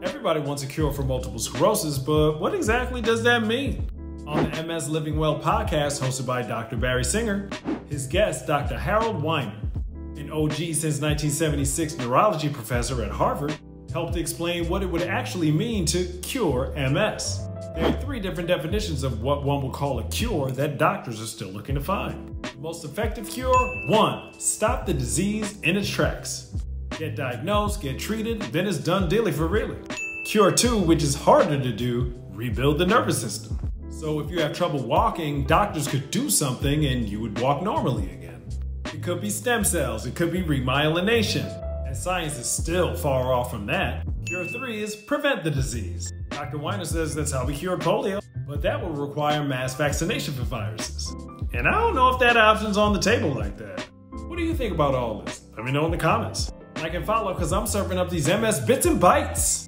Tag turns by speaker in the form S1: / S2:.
S1: Everybody wants a cure for multiple sclerosis, but what exactly does that mean? On the MS Living Well podcast hosted by Dr. Barry Singer, his guest, Dr. Howard Weiner, an OG since 1976 neurology professor at Harvard, helped explain what it would actually mean to cure MS. There are three different definitions of what one would call a cure that doctors are still looking to find. The most effective cure? One, stop the disease in its tracks. Get diagnosed, get treated, then it's done daily for really. Cure two, which is harder to do, rebuild the nervous system. So if you have trouble walking, doctors could do something and you would walk normally again. It could be stem cells, it could be remyelination. And science is still far off from that. Cure three is prevent the disease. Dr. Weiner says that's how we cured polio, but that will require mass vaccination for viruses. And I don't know if that option's on the table like that. What do you think about all this? Let me know in the comments. Like can follow because I'm serving up these MS bits and bytes.